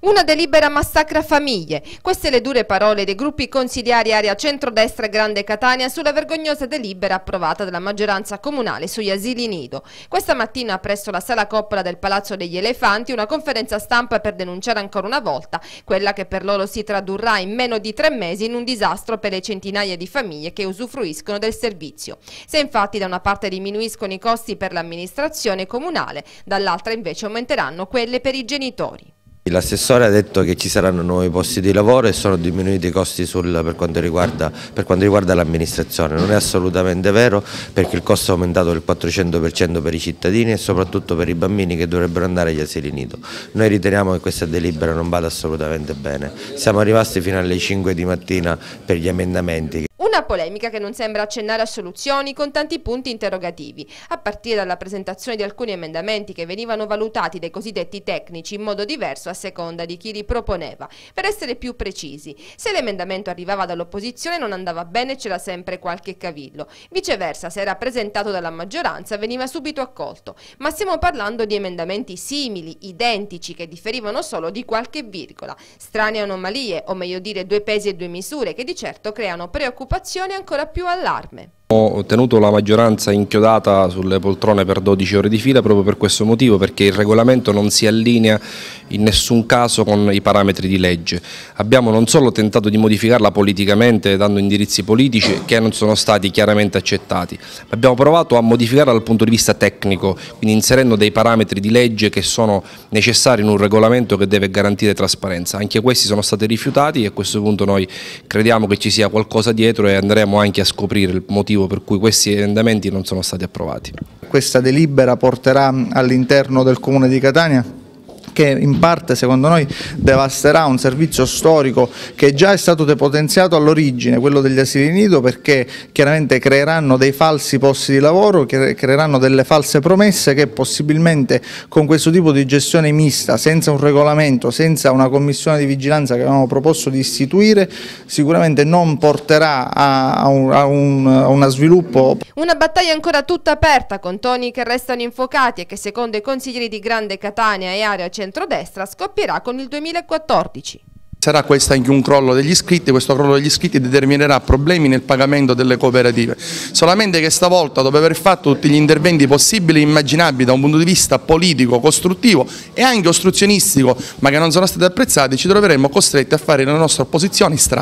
Una delibera massacra famiglie. Queste le dure parole dei gruppi consigliari area centrodestra e Grande Catania sulla vergognosa delibera approvata dalla maggioranza comunale sugli asili nido. Questa mattina presso la sala coppola del Palazzo degli Elefanti una conferenza stampa per denunciare ancora una volta quella che per loro si tradurrà in meno di tre mesi in un disastro per le centinaia di famiglie che usufruiscono del servizio. Se infatti da una parte diminuiscono i costi per l'amministrazione comunale, dall'altra invece aumenteranno quelle per i genitori. L'assessore ha detto che ci saranno nuovi posti di lavoro e sono diminuiti i costi sul, per quanto riguarda, riguarda l'amministrazione. Non è assolutamente vero perché il costo è aumentato del 400% per i cittadini e soprattutto per i bambini che dovrebbero andare agli asili nido. Noi riteniamo che questa delibera non vada assolutamente bene. Siamo arrivati fino alle 5 di mattina per gli emendamenti. Una polemica che non sembra accennare a soluzioni con tanti punti interrogativi, a partire dalla presentazione di alcuni emendamenti che venivano valutati dai cosiddetti tecnici in modo diverso a seconda di chi li proponeva. Per essere più precisi, se l'emendamento arrivava dall'opposizione non andava bene c'era sempre qualche cavillo, viceversa se era presentato dalla maggioranza veniva subito accolto, ma stiamo parlando di emendamenti simili, identici, che differivano solo di qualche virgola, strane anomalie, o meglio dire due pesi e due misure, che di certo creano preoccupazioni situazione ancora più allarme. Ho tenuto la maggioranza inchiodata sulle poltrone per 12 ore di fila proprio per questo motivo, perché il regolamento non si allinea in nessun caso con i parametri di legge. Abbiamo non solo tentato di modificarla politicamente dando indirizzi politici che non sono stati chiaramente accettati, ma abbiamo provato a modificarla dal punto di vista tecnico, quindi inserendo dei parametri di legge che sono necessari in un regolamento che deve garantire trasparenza. Anche questi sono stati rifiutati e a questo punto noi crediamo che ci sia qualcosa dietro e andremo anche a scoprire il motivo motivo per cui questi emendamenti non sono stati approvati. Questa delibera porterà all'interno del Comune di Catania che in parte secondo noi devasterà un servizio storico che già è stato depotenziato all'origine, quello degli asili nido, perché chiaramente creeranno dei falsi posti di lavoro, creeranno delle false promesse che possibilmente con questo tipo di gestione mista, senza un regolamento, senza una commissione di vigilanza che avevamo proposto di istituire, sicuramente non porterà a, un, a, un, a una sviluppo. Una battaglia ancora tutta aperta con toni che restano infuocati e che secondo i consiglieri di Grande Catania e area centrodestra scoppierà con il 2014. Sarà questo anche un crollo degli iscritti, questo crollo degli iscritti determinerà problemi nel pagamento delle cooperative. Solamente che stavolta, dopo aver fatto tutti gli interventi possibili e immaginabili da un punto di vista politico, costruttivo e anche ostruzionistico, ma che non sono stati apprezzati, ci troveremo costretti a fare la nostra opposizione in strada.